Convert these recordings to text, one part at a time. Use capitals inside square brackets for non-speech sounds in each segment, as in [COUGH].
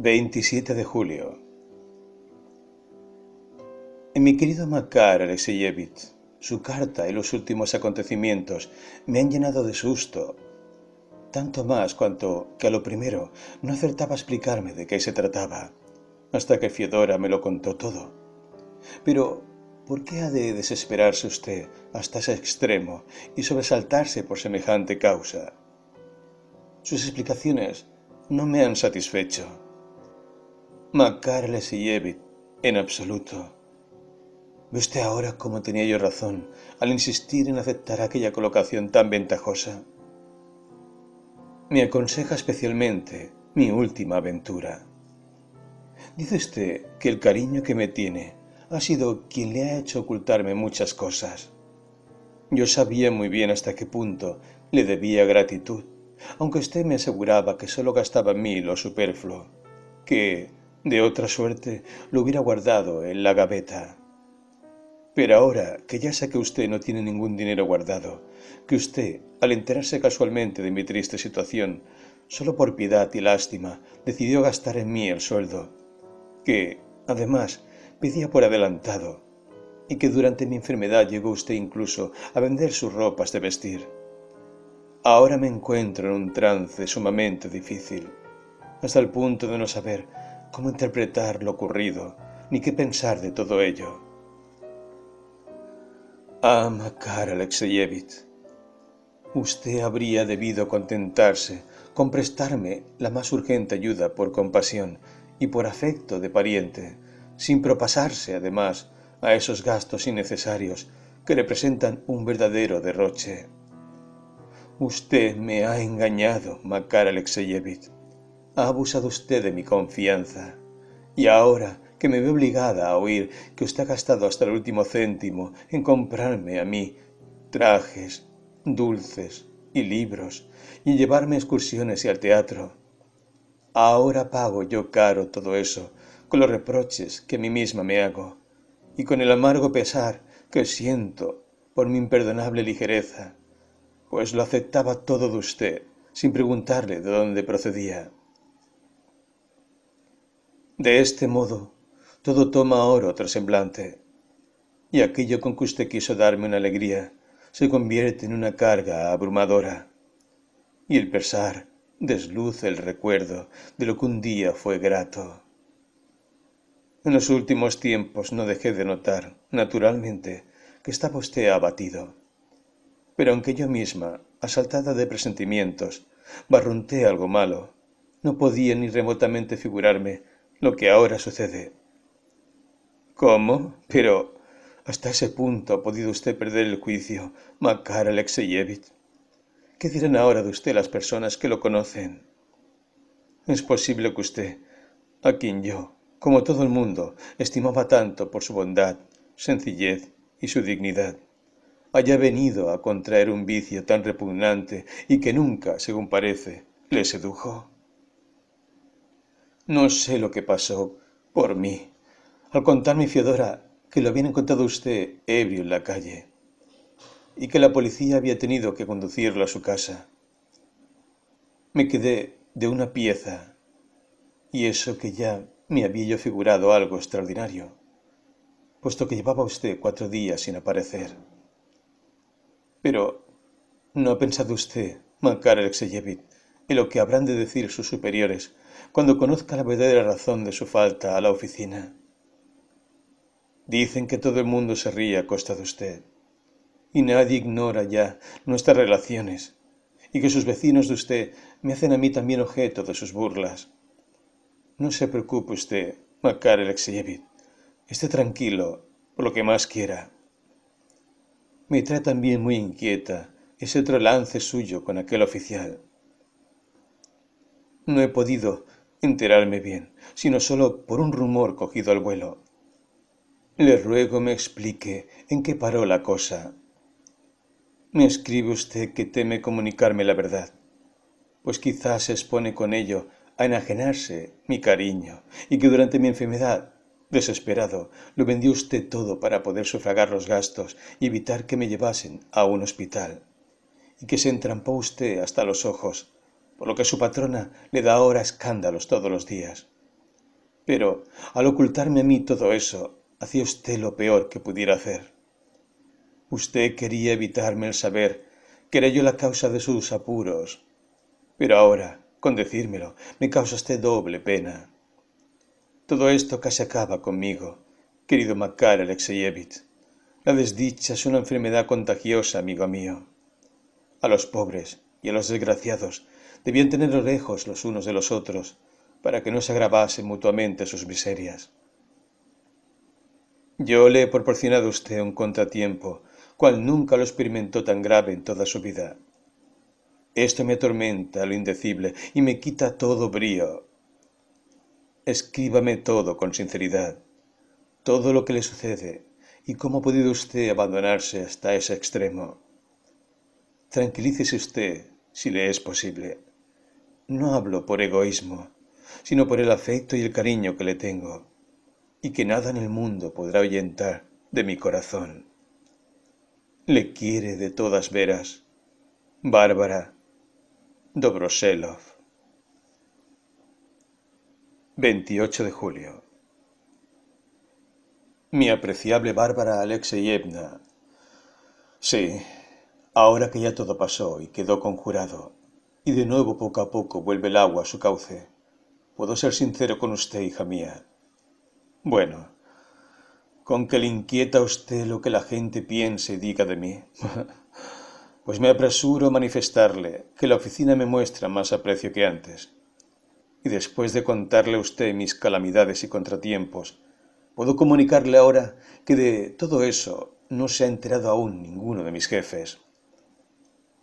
27 de julio. En mi querido Makar Alexeyevich, su carta y los últimos acontecimientos me han llenado de susto, tanto más cuanto que a lo primero no acertaba a explicarme de qué se trataba, hasta que Fiodora me lo contó todo. Pero, ¿por qué ha de desesperarse usted hasta ese extremo y sobresaltarse por semejante causa? Sus explicaciones no me han satisfecho. Makar Alexeyevich, en absoluto. ¿Ve usted ahora cómo tenía yo razón al insistir en aceptar aquella colocación tan ventajosa? Me aconseja especialmente mi última aventura. Dice usted que el cariño que me tiene ha sido quien le ha hecho ocultarme muchas cosas. Yo sabía muy bien hasta qué punto le debía gratitud, aunque usted me aseguraba que solo gastaba en mí lo superfluo, que, de otra suerte, lo hubiera guardado en la gaveta. Pero ahora que ya sé que usted no tiene ningún dinero guardado, que usted, al enterarse casualmente de mi triste situación, solo por piedad y lástima, decidió gastar en mí el sueldo, que, además, pedía por adelantado, y que durante mi enfermedad llegó usted incluso a vender sus ropas de vestir. Ahora me encuentro en un trance sumamente difícil, hasta el punto de no saber cómo interpretar lo ocurrido, ni qué pensar de todo ello. Ah, Makar Alexeyevich, usted habría debido contentarse con prestarme la más urgente ayuda por compasión y por afecto de pariente, sin propasarse, además, a esos gastos innecesarios que representan un verdadero derroche. Usted me ha engañado, Makar Alexeyevich. Ha abusado usted de mi confianza. Y ahora que me ve obligada a oír que usted ha gastado hasta el último céntimo en comprarme a mí trajes, dulces y libros y llevarme a excursiones y al teatro. Ahora pago yo caro todo eso con los reproches que a mí misma me hago y con el amargo pesar que siento por mi imperdonable ligereza, pues lo aceptaba todo de usted sin preguntarle de dónde procedía. De este modo todo toma ahora otro semblante, y aquello con que usted quiso darme una alegría se convierte en una carga abrumadora, y el pesar desluce el recuerdo de lo que un día fue grato. En los últimos tiempos no dejé de notar, naturalmente, que estaba usted abatido. Pero aunque yo misma, asaltada de presentimientos, barrunté algo malo, no podía ni remotamente figurarme lo que ahora sucede. ¿Cómo? Pero hasta ese punto ha podido usted perder el juicio, Makar Alexeyevich. ¿Qué dirán ahora de usted las personas que lo conocen? Es posible que usted, a quien yo, como todo el mundo, estimaba tanto por su bondad, sencillez y su dignidad, haya venido a contraer un vicio tan repugnante y que nunca, según parece, le sedujo. No sé lo que pasó por mí al contarme Fiodora que lo habían encontrado usted ebrio en la calle y que la policía había tenido que conducirlo a su casa. Me quedé de una pieza y eso que ya me había yo figurado algo extraordinario, puesto que llevaba usted cuatro días sin aparecer. Pero, ¿no ha pensado usted, Makar Alexeyevich, en lo que habrán de decir sus superiores cuando conozca la verdadera razón de su falta a la oficina? Dicen que todo el mundo se ríe a costa de usted, y nadie ignora ya nuestras relaciones, y que sus vecinos de usted me hacen a mí también objeto de sus burlas. No se preocupe usted, Makar Alexeyevich, esté tranquilo por lo que más quiera. Me trae también muy inquieta ese otro lance suyo con aquel oficial. No he podido enterarme bien, sino solo por un rumor cogido al vuelo. Le ruego me explique en qué paró la cosa. Me escribe usted que teme comunicarme la verdad, pues quizás se expone con ello a enajenarse mi cariño y que durante mi enfermedad, desesperado, lo vendió usted todo para poder sufragar los gastos y evitar que me llevasen a un hospital, y que se entrampó usted hasta los ojos, por lo que su patrona le da ahora escándalos todos los días, Pero al ocultarme a mí todo eso, hacía usted lo peor que pudiera hacer. Usted quería evitarme el saber que era yo la causa de sus apuros. Pero ahora, con decírmelo, me causa usted doble pena. Todo esto casi acaba conmigo, querido Makar Alexeyevich. La desdicha es una enfermedad contagiosa, amigo mío. A los pobres y a los desgraciados debían tenerlos lejos los unos de los otros, para que no se agravasen mutuamente sus miserias. Yo le he proporcionado a usted un contratiempo, cual nunca lo experimentó tan grave en toda su vida. Esto me atormenta lo indecible y me quita todo brío. Escríbame todo con sinceridad, todo lo que le sucede, ¿Y cómo ha podido usted abandonarse hasta ese extremo? Tranquilícese usted, si le es posible. No hablo por egoísmo, sino por el afecto y el cariño que le tengo, y que nada en el mundo podrá ahuyentar de mi corazón. Le quiere de todas veras. Bárbara Dobroselov. 28 de julio. Mi apreciable Bárbara Alexeyevna. Sí, ahora que ya todo pasó y quedó conjurado, y de nuevo poco a poco vuelve el agua a su cauce, puedo ser sincero con usted, hija mía. Bueno, con que le inquieta a usted lo que la gente piense y diga de mí. [LAUGHS] pues me apresuro a manifestarle que la oficina me muestra más aprecio que antes. Y después de contarle a usted mis calamidades y contratiempos, Puedo comunicarle ahora que de todo eso no se ha enterado aún ninguno de mis jefes.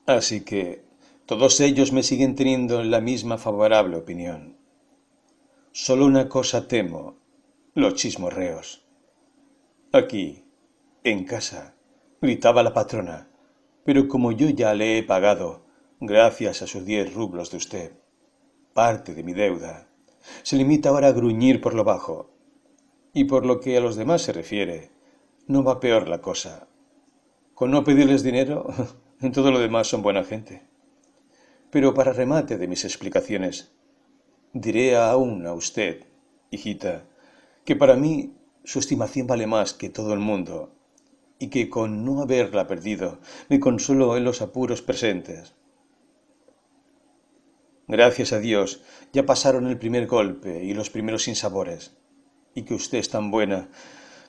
Así que todos ellos me siguen teniendo la misma favorable opinión. Solo una cosa temo, los chismorreos. Aquí, en casa, gritaba la patrona, pero como yo ya le he pagado, gracias a sus diez rublos de usted, parte de mi deuda, se limita ahora a gruñir por lo bajo y por lo que a los demás se refiere, no va peor la cosa. Con no pedirles dinero, en [LAUGHS] todo lo demás son buena gente. Pero para remate de mis explicaciones, diré aún a usted, hijita, que para mí su estimación vale más que todo el mundo, y que con no haberla perdido me consuelo en los apuros presentes. Gracias a Dios ya pasaron el primer golpe y los primeros sinsabores y que usted es tan buena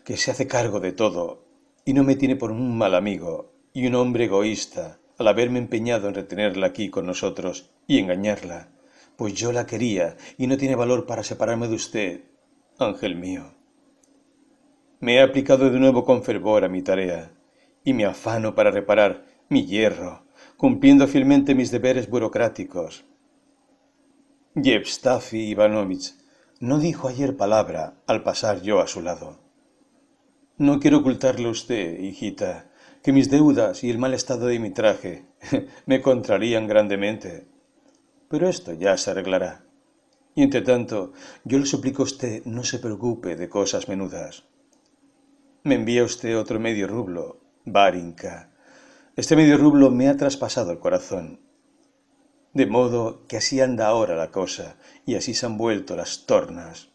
que se hace cargo de todo y no me tiene por un mal amigo y un hombre egoísta al haberme empeñado en retenerla aquí con nosotros y engañarla, pues yo la quería y no tiene valor para separarme de usted, ángel mío. Me he aplicado de nuevo con fervor a mi tarea y me afano para reparar mi hierro, cumpliendo fielmente mis deberes burocráticos. Yevstafi Ivanovich no dijo ayer palabra al pasar yo a su lado. No quiero ocultarle a usted, hijita, que mis deudas y el mal estado de mi traje [LAUGHS] me contrarían grandemente. Pero esto ya se arreglará. Y entre tanto, yo le suplico a usted no se preocupe de cosas menudas. Me envía usted otro medio rublo, Barinka. Este medio rublo me ha traspasado el corazón de modo que así anda ahora la cosa, y así se han vuelto las tornas.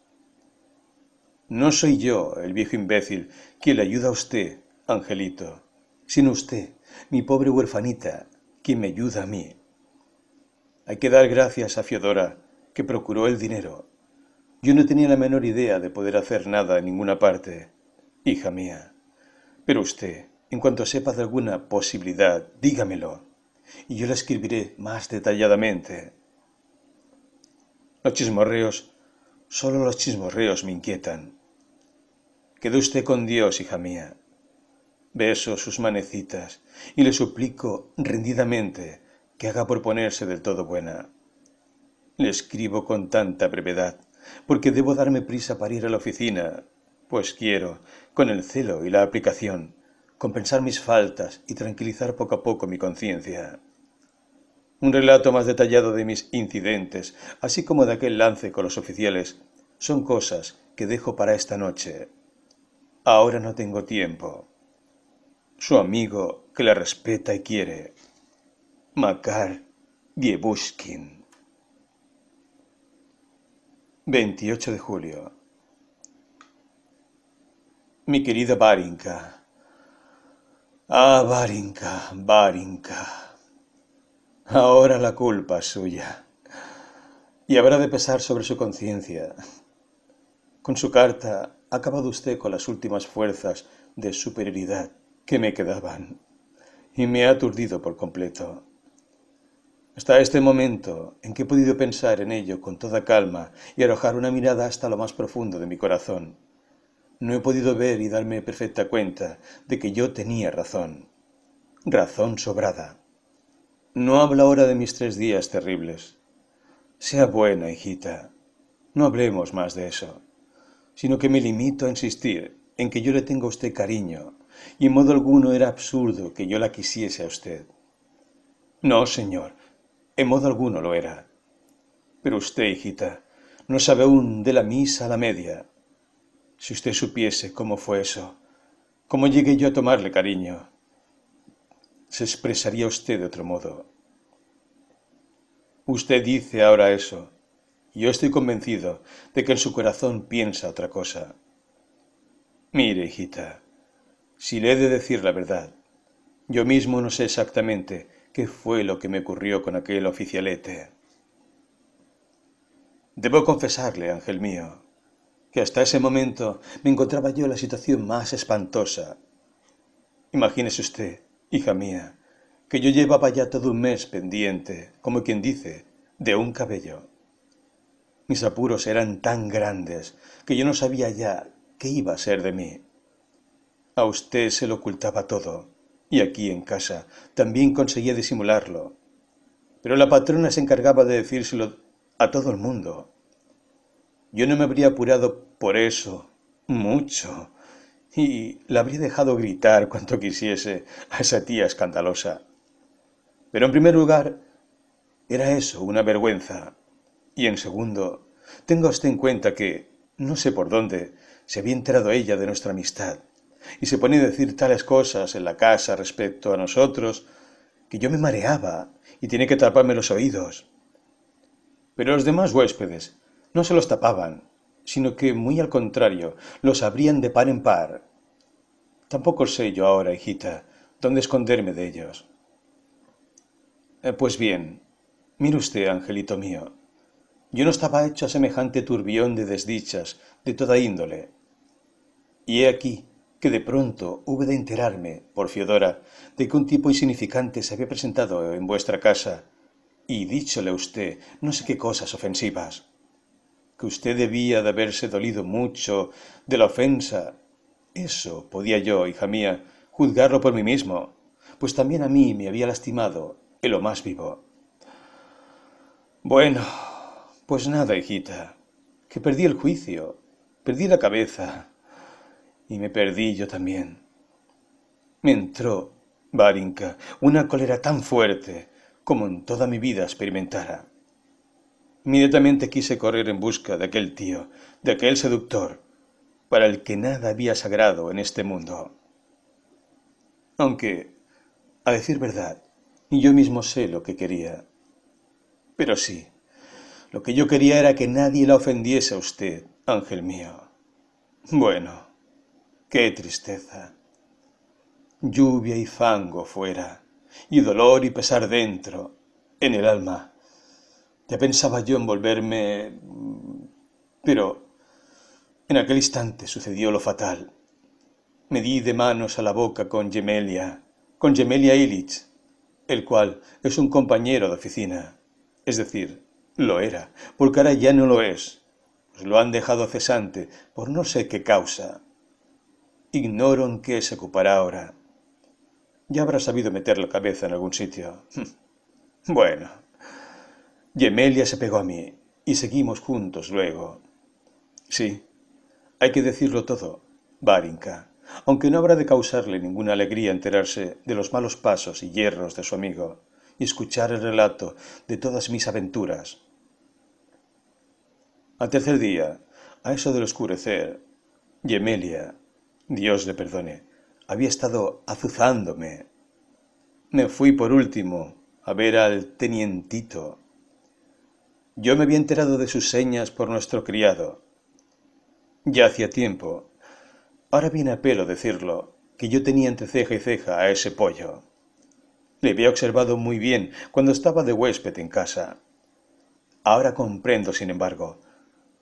No soy yo, el viejo imbécil, quien le ayuda a usted, Angelito, sino usted, mi pobre huerfanita, quien me ayuda a mí. Hay que dar gracias a Fiodora, que procuró el dinero. Yo no tenía la menor idea de poder hacer nada en ninguna parte, hija mía. Pero usted, en cuanto sepa de alguna posibilidad, dígamelo y yo la escribiré más detalladamente. Los chismorreos, solo los chismorreos me inquietan. Quede usted con Dios, hija mía. Beso sus manecitas y le suplico rendidamente que haga por ponerse del todo buena. Le escribo con tanta brevedad, porque debo darme prisa para ir a la oficina, pues quiero, con el celo y la aplicación, compensar mis faltas y tranquilizar poco a poco mi conciencia. Un relato más detallado de mis incidentes, así como de aquel lance con los oficiales, son cosas que dejo para esta noche. Ahora no tengo tiempo. Su amigo que la respeta y quiere. Makar Diebushkin. 28 de julio. mi querida Varinka. Ah, Varinka, Varinka. Ahora la culpa es suya. Y habrá de pesar sobre su conciencia. Con su carta ha acabado usted con las últimas fuerzas de superioridad que me quedaban y me ha aturdido por completo. Hasta este momento en que he podido pensar en ello con toda calma y arrojar una mirada hasta lo más profundo de mi corazón, no he podido ver y darme perfecta cuenta de que yo tenía razón, razón sobrada. No hablo ahora de mis tres días terribles. Sea buena, hijita, no hablemos más de eso, sino que me limito a insistir en que yo le tengo a usted cariño y en modo alguno era absurdo que yo la quisiese a usted. No, señor, en modo alguno lo era. Pero usted, hijita, no sabe aún de la misa a la media. Si usted supiese cómo fue eso, cómo llegué yo a tomarle cariño, se expresaría usted de otro modo. Usted dice ahora eso, y yo estoy convencido de que en su corazón piensa otra cosa. Mire, hijita, si le he de decir la verdad, yo mismo no sé exactamente qué fue lo que me ocurrió con aquel oficialete. Debo confesarle, ángel mío, que hasta ese momento me encontraba yo en la situación más espantosa. Imagínese usted, hija mía, que yo llevaba ya todo un mes pendiente, como quien dice, de un cabello. Mis apuros eran tan grandes que yo no sabía ya qué iba a ser de mí. A usted se lo ocultaba todo, y aquí en casa también conseguía disimularlo. Pero la patrona se encargaba de decírselo a todo el mundo. Yo no me habría apurado por eso, mucho, y la habría dejado gritar cuanto quisiese a esa tía escandalosa. Pero en primer lugar, era eso una vergüenza, y en segundo, tenga usted en cuenta que, no sé por dónde, se había enterado ella de nuestra amistad y se ponía a decir tales cosas en la casa respecto a nosotros que yo me mareaba y tenía que taparme los oídos. Pero los demás huéspedes no se los tapaban, sino que muy al contrario, los abrían de par en par. Tampoco sé yo ahora, hijita, dónde esconderme de ellos. Eh, pues bien, mire usted, angelito mío, yo no estaba hecho a semejante turbión de desdichas de toda índole. Y he aquí que de pronto hube de enterarme, por Fiodora, de que un tipo insignificante se había presentado en vuestra casa y díchole a usted no sé qué cosas ofensivas, que usted debía de haberse dolido mucho de la ofensa. Eso podía yo, hija mía, juzgarlo por mí mismo, pues también a mí me había lastimado en lo más vivo. Bueno, pues nada, hijita, que perdí el juicio, perdí la cabeza, y me perdí yo también. Me entró, Varinka, una cólera tan fuerte como en toda mi vida experimentara. Inmediatamente quise correr en busca de aquel tío, de aquel seductor, para el que nada había sagrado en este mundo. Aunque, a decir verdad, yo mismo sé lo que quería. Pero sí, lo que yo quería era que nadie la ofendiese a usted, ángel mío. Bueno, ¡Qué tristeza! Lluvia y fango fuera, y dolor y pesar dentro, en el alma. Ya pensaba yo en volverme... Pero en aquel instante sucedió lo fatal. Me di de manos a la boca con Gemelia, con Gemelia Illich, el cual es un compañero de oficina. Es decir, lo era, porque ahora ya no lo es, pues lo han dejado cesante por no sé qué causa. Ignoro en qué se ocupará ahora. Ya habrá sabido meter la cabeza en algún sitio. [LAUGHS] Bueno. Gemelia se pegó a mí y seguimos juntos luego. Sí, hay que decirlo todo, Varinka, aunque no habrá de causarle ninguna alegría enterarse de los malos pasos y hierros de su amigo y escuchar el relato de todas mis aventuras. Al tercer día, a eso del oscurecer, Gemelia, Dios le perdone, había estado azuzándome. Me fui por último a ver al tenientito. Yo me había enterado de sus señas por nuestro criado. Ya hacía tiempo, Ahora viene a pelo decirlo, que yo tenía entre ceja y ceja a ese pollo. Le había observado muy bien cuando estaba de huésped en casa. Ahora comprendo, sin embargo,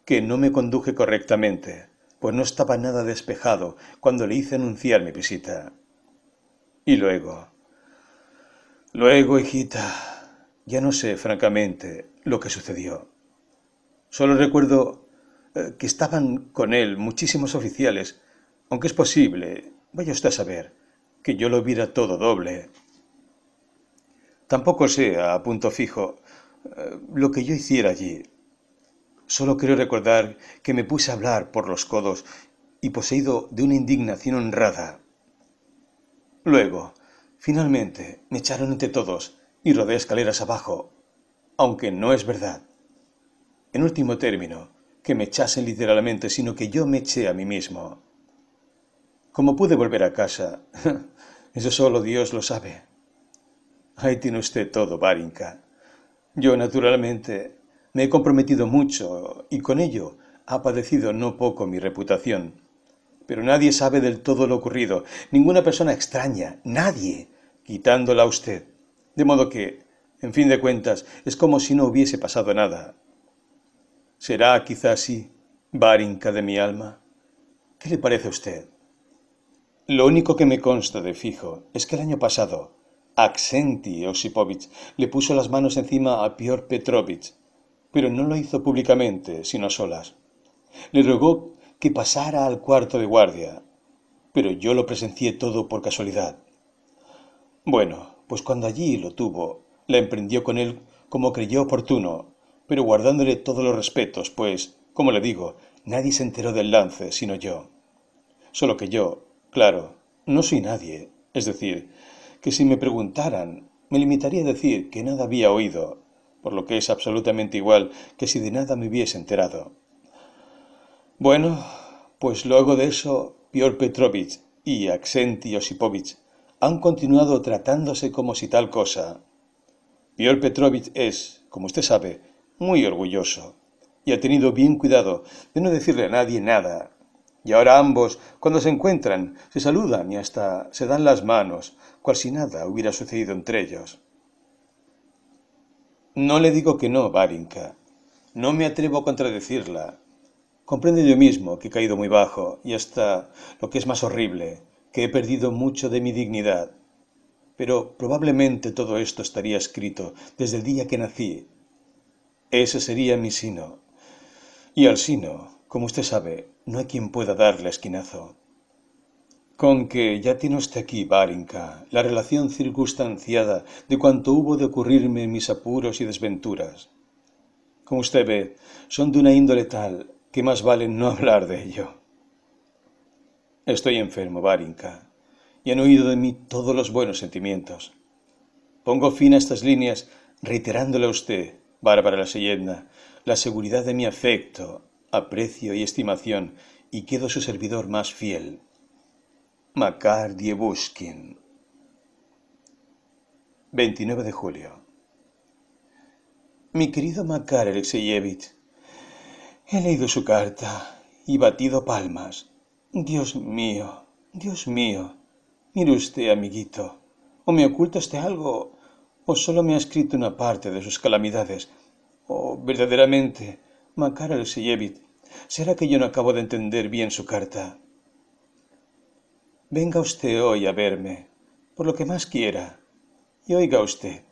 que no me conduje correctamente, pues no estaba nada despejado cuando le hice anunciar mi visita. Y luego, luego, hijita, ya no sé francamente lo que sucedió. Solo recuerdo eh, que estaban con él muchísimos oficiales, aunque es posible, vaya usted a saber, que yo lo viera todo doble. Tampoco sé, a punto fijo, eh, lo que yo hiciera allí. Solo quiero recordar que me puse a hablar por los codos y poseído de una indignación honrada. Luego, finalmente, me echaron entre todos y rodé escaleras abajo, aunque no es verdad. En último término, que me echasen literalmente, sino que yo me eché a mí mismo. Como pude volver a casa, [LAUGHS] eso solo Dios lo sabe. Ahí tiene usted todo, Barinka. Yo, naturalmente, me he comprometido mucho y con ello ha padecido no poco mi reputación. Pero nadie sabe del todo lo ocurrido, ninguna persona extraña, nadie, quitándola a usted. De modo que, en fin de cuentas, es como si no hubiese pasado nada. ¿Será quizá así, Barinka de mi alma? ¿Qué le parece a usted? Lo único que me consta de fijo es que el año pasado, Aksenti Osipovich le puso las manos encima a Pior Petrovich pero no lo hizo públicamente, sino a solas. Le rogó que pasara al cuarto de guardia, pero yo lo presencié todo por casualidad. Bueno, pues cuando allí lo tuvo, la emprendió con él como creyó oportuno, pero guardándole todos los respetos, pues, como le digo, nadie se enteró del lance sino yo. Solo que yo, claro, no soy nadie, es decir, que si me preguntaran, me limitaría a decir que nada había oído, por lo que es absolutamente igual que si de nada me hubiese enterado. Bueno, pues luego de eso, Pior Petrovich y Aksenti Osipovich han continuado tratándose como si tal cosa. Pior Petrovich es, como usted sabe, muy orgulloso y ha tenido bien cuidado de no decirle a nadie nada. Y ahora ambos, cuando se encuentran, se saludan y hasta se dan las manos, cual si nada hubiera sucedido entre ellos. No le digo que no, Varinka. No me atrevo a contradecirla. Comprende yo mismo que he caído muy bajo y hasta lo que es más horrible, que he perdido mucho de mi dignidad. Pero probablemente todo esto estaría escrito desde el día que nací. Ese sería mi sino. Y al sino, como usted sabe, no hay quien pueda darle esquinazo. Con que ya tiene usted aquí, Barinka, la relación circunstanciada de cuanto hubo de ocurrirme en mis apuros y desventuras. Como usted ve, son de una índole tal que más vale no [LAUGHS] hablar de ello. Estoy enfermo, Barinka, y han oído de mí todos los buenos sentimientos. Pongo fin a estas líneas reiterándole a usted, Bárbara la la seguridad de mi afecto, aprecio y estimación, y quedo su servidor más fiel. Makar Diebushkin 29 de julio. Mi querido Makar Alexeyevich, he leído su carta y batido palmas. Dios mío, Dios mío, mire usted, amiguito, o me oculta usted algo, o solo me ha escrito una parte de sus calamidades, o verdaderamente, Makar Alexeyevich, ¿será que yo no acabo de entender bien su carta? Venga usted hoy a verme, por lo que más quiera. Y oiga usted,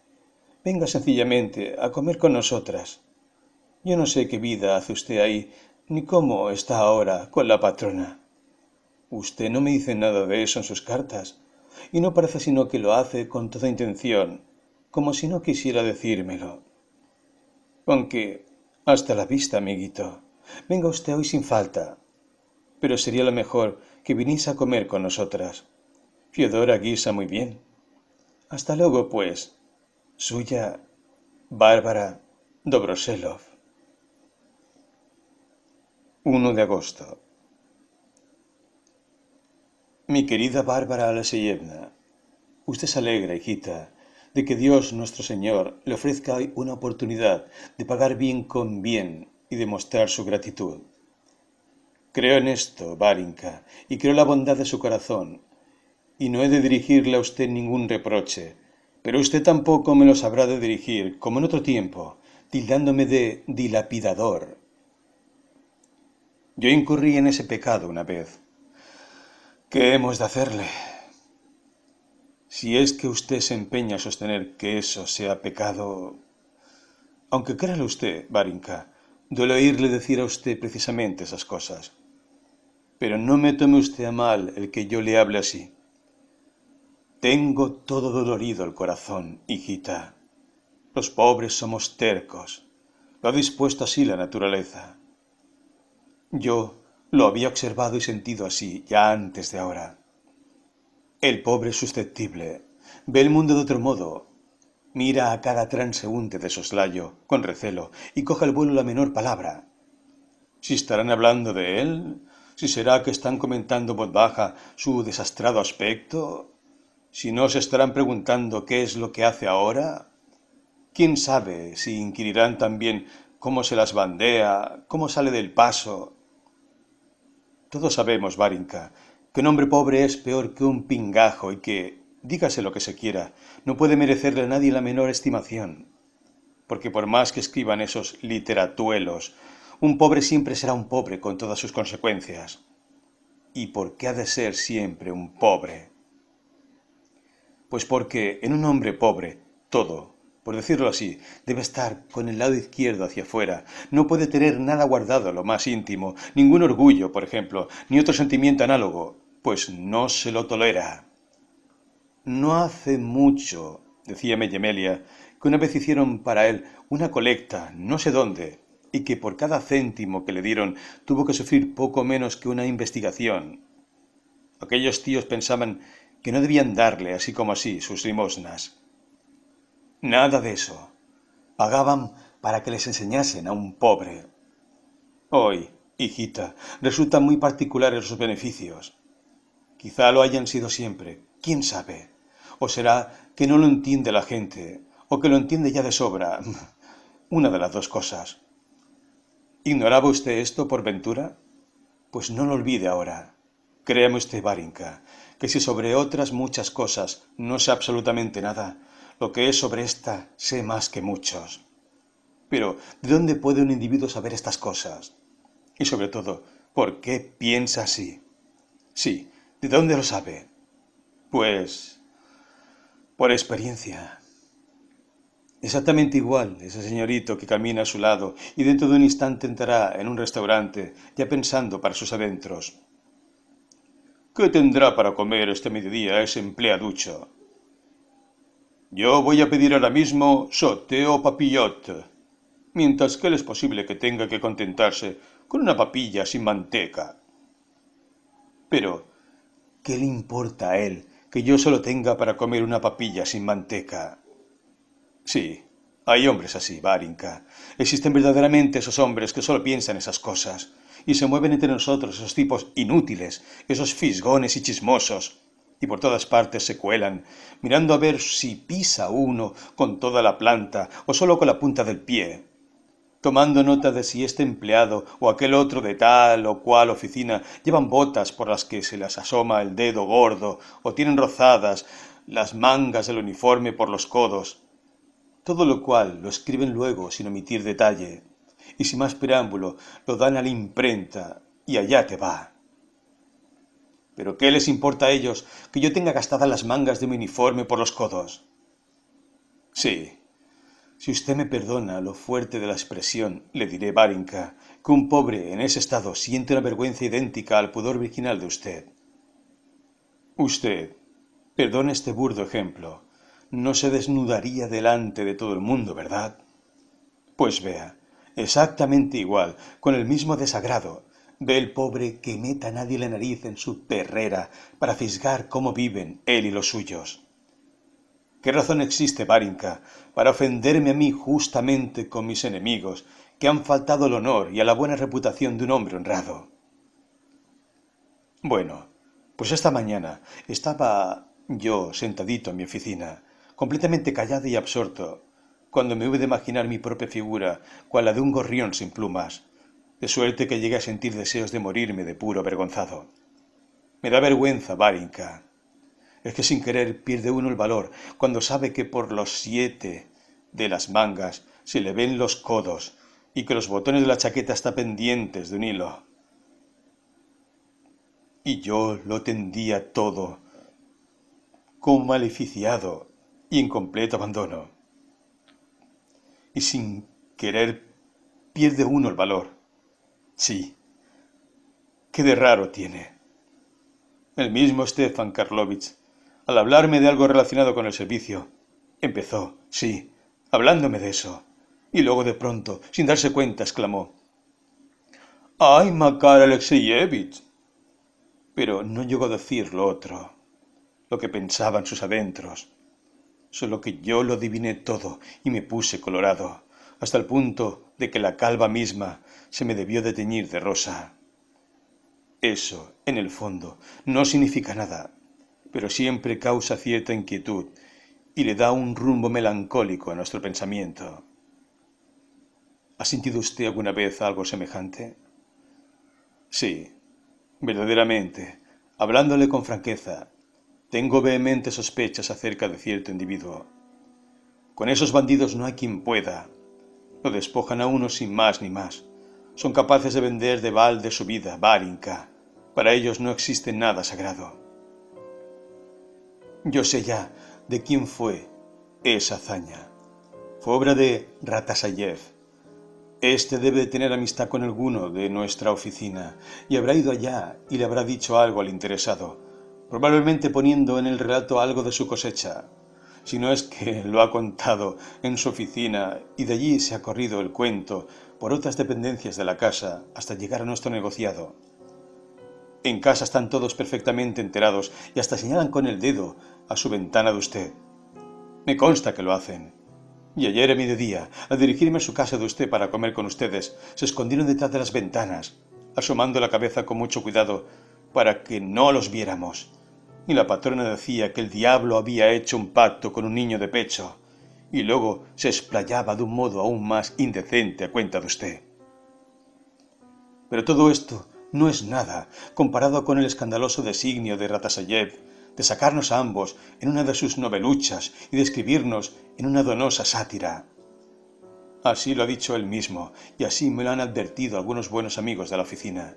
venga sencillamente a comer con nosotras. Yo no sé qué vida hace usted ahí, ni cómo está ahora con la patrona. Usted no me dice nada de eso en sus cartas, y no parece sino que lo hace con toda intención, como si no quisiera decírmelo. Aunque, hasta la vista, amiguito. Venga usted hoy sin falta. Pero sería lo mejor que vinís a comer con nosotras. Fiodora guisa muy bien. Hasta luego, pues. Suya, Bárbara Dobroselov. 1 de agosto. Mi querida Bárbara Alexeyevna, usted se alegra, hijita, de que Dios nuestro Señor le ofrezca hoy una oportunidad de pagar bien con bien y demostrar su gratitud. Creo en esto, Varinka, y creo la bondad de su corazón, y no he de dirigirle a usted ningún reproche, pero usted tampoco me lo sabrá de dirigir, como en otro tiempo, tildándome de dilapidador. Yo incurrí en ese pecado una vez. ¿Qué hemos de hacerle? Si es que usted se empeña a sostener que eso sea pecado... Aunque créalo usted, Varinka, duele oírle decir a usted precisamente esas cosas. Pero no me tome usted a mal el que yo le hable así. Tengo todo dolorido el corazón, hijita. Los pobres somos tercos. Lo ha dispuesto así la naturaleza. Yo lo había observado y sentido así ya antes de ahora. El pobre es susceptible. Ve el mundo de otro modo. Mira a cada transeúnte de soslayo, con recelo, y coja el vuelo la menor palabra. Si estarán hablando de él, si será que están comentando voz baja su desastrado aspecto, si no se estarán preguntando qué es lo que hace ahora? ¿Quién sabe si inquirirán también cómo se las bandea, cómo sale del paso? Todos sabemos, Varinka, que un hombre pobre es peor que un pingajo y que, dígase lo que se quiera, no puede merecerle a nadie la menor estimación. Porque por más que escriban esos literatuelos, un pobre siempre será un pobre con todas sus consecuencias. ¿Y por qué ha de ser siempre un pobre? Pues porque en un hombre pobre todo, por decirlo así, debe estar con el lado izquierdo hacia afuera, no puede tener nada guardado lo más íntimo, ningún orgullo, por ejemplo, ni otro sentimiento análogo, pues no se lo tolera. No hace mucho, decía Mellemelia, que una vez hicieron para él una colecta, no sé dónde, y que por cada céntimo que le dieron tuvo que sufrir poco menos que una investigación. Aquellos tíos pensaban que no debían darle así como así sus limosnas. Nada de eso. Pagaban para que les enseñasen a un pobre. Hoy, hijita, resultan muy particulares sus beneficios. Quizá lo hayan sido siempre, quién sabe. O será que no lo entiende la gente, o que lo entiende ya de sobra. [LAUGHS] Una de las dos cosas. ¿Ignoraba usted esto por ventura? Pues no lo olvide ahora. Créame usted, Varinka, que si sobre otras muchas cosas no sé absolutamente nada, lo que es sobre esta sé más que muchos. Pero, ¿de dónde puede un individuo saber estas cosas? Y sobre todo, ¿por qué piensa así? Sí, ¿de dónde lo sabe? Pues... por experiencia. Exactamente igual ese señorito que camina a su lado y dentro de un instante entrará en un restaurante ya pensando para sus adentros. ¿Qué tendrá para comer este mediodía ese empleaducho? Yo voy a pedir ahora mismo sote o papillote, mientras que él es posible que tenga que contentarse con una papilla sin manteca. Pero, ¿qué le importa a él que yo solo tenga para comer una papilla sin manteca? Sí, hay hombres así, Varinka. Existen verdaderamente esos hombres que solo piensan esas cosas y se mueven entre nosotros esos tipos inútiles, esos fisgones y chismosos, y por todas partes se cuelan, mirando a ver si pisa uno con toda la planta o solo con la punta del pie, tomando nota de si este empleado o aquel otro de tal o cual oficina llevan botas por las que se les asoma el dedo gordo o tienen rozadas las mangas del uniforme por los codos, todo lo cual lo escriben luego sin omitir detalle, y sin más preámbulo lo dan a la imprenta y allá te va. Pero ¿qué les importa a ellos que yo tenga gastadas las mangas de mi uniforme por los codos? Sí, si usted me perdona lo fuerte de la expresión, le diré, Varinka, que un pobre en ese estado siente una vergüenza idéntica al pudor virginal de usted. Usted, perdone este burdo ejemplo, no se desnudaría delante de todo el mundo, ¿verdad? Pues vea, exactamente igual, con el mismo desagrado. Ve el pobre que meta a nadie la nariz en su perrera para fisgar cómo viven él y los suyos. ¿Qué razón existe, Varinka, para ofenderme a mí justamente con mis enemigos, que han faltado al honor y a la buena reputación de un hombre honrado? Bueno, pues esta mañana estaba yo sentadito en mi oficina, completamente callado y absorto, cuando me hube de imaginar mi propia figura, cual la de un gorrión sin plumas, de suerte que llegué a sentir deseos de morirme de puro avergonzado. Me da vergüenza, Varinka. Es que sin querer pierde uno el valor cuando sabe que por los siete de las mangas se le ven los codos y que los botones de la chaqueta están pendientes de un hilo. Y yo lo tendía todo, como maleficiado y en completo abandono. Y sin querer pierde uno el valor. Sí, qué de raro tiene. El mismo Stefan Karlovich, al hablarme de algo relacionado con el servicio, empezó, sí, hablándome de eso, y luego de pronto, sin darse cuenta, exclamó, ¡Ay, Makar Alexeyevich! Pero no llegó a decir lo otro, lo que pensaba en sus adentros, solo que yo lo adiviné todo y me puse colorado, hasta el punto de que la calva misma se me debió de teñir de rosa. Eso, en el fondo, no significa nada, pero siempre causa cierta inquietud y le da un rumbo melancólico a nuestro pensamiento. ¿Ha sentido usted alguna vez algo semejante? Sí, verdaderamente, hablándole con franqueza, tengo vehementes sospechas acerca de cierto individuo. Con esos bandidos no hay quien pueda. Lo despojan a uno sin más ni más son capaces de vender de balde su vida, Varinka. Para ellos no existe nada sagrado. Yo sé ya de quién fue esa hazaña. Fue obra de Ratasayev. Este debe de tener amistad con alguno de nuestra oficina y habrá ido allá y le habrá dicho algo al interesado, probablemente poniendo en el relato algo de su cosecha. Si no es que [LAUGHS] lo ha contado en su oficina y de allí se ha corrido el cuento por otras dependencias de la casa hasta llegar a nuestro negociado. En casa están todos perfectamente enterados y hasta señalan con el dedo a su ventana de usted. Me consta que lo hacen. Y ayer a mediodía, al dirigirme a su casa de usted para comer con ustedes, se escondieron detrás de las ventanas, asomando la cabeza con mucho cuidado para que no los viéramos. Y la patrona decía que el diablo había hecho un pacto con un niño de pecho y luego se explayaba de un modo aún más indecente a cuenta de usted. Pero todo esto no es nada comparado con el escandaloso designio de Ratasayev de sacarnos a ambos en una de sus noveluchas y de escribirnos en una donosa sátira. Así lo ha dicho él mismo, y así me lo han advertido algunos buenos amigos de la oficina.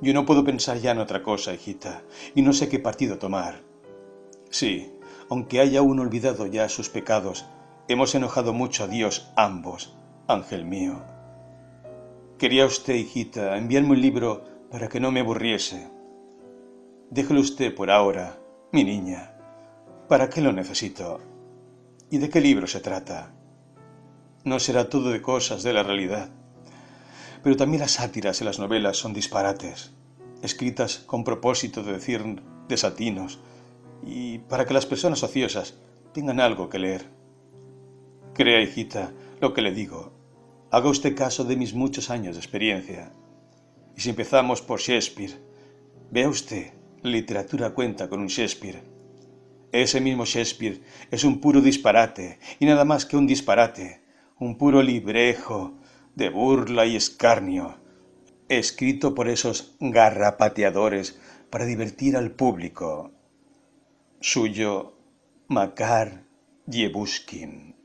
Yo no puedo pensar ya en otra cosa, hijita, y no sé qué partido tomar. Sí, aunque haya uno olvidado ya sus pecados, hemos enojado mucho a Dios ambos, ángel mío. Quería usted, hijita, enviarme un libro para que no me aburriese. Déjelo usted por ahora, mi niña. ¿Para qué lo necesito? ¿Y de qué libro se trata? No será todo de cosas de la realidad. Pero también las sátiras y las novelas son disparates, escritas con propósito de decir desatinos, y para que las personas ociosas tengan algo que leer. Crea, hijita, lo que le digo. Haga usted caso de mis muchos años de experiencia. Y si empezamos por Shakespeare, vea usted, la literatura cuenta con un Shakespeare. Ese mismo Shakespeare es un puro disparate, y nada más que un disparate, un puro librejo de burla y escarnio, escrito por esos garrapateadores para divertir al público suyo Makar Yebushkin.